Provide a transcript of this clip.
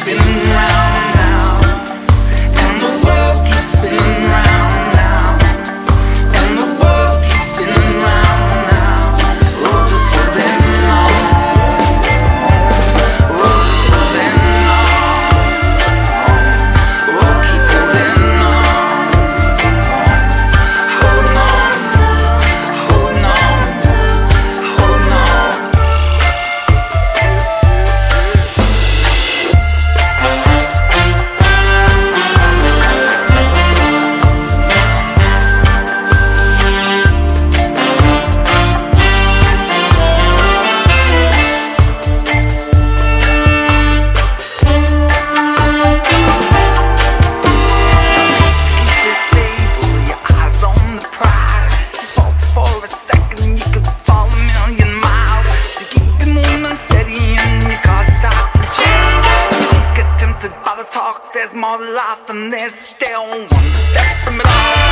sitting round. more life than this, still one step from it all.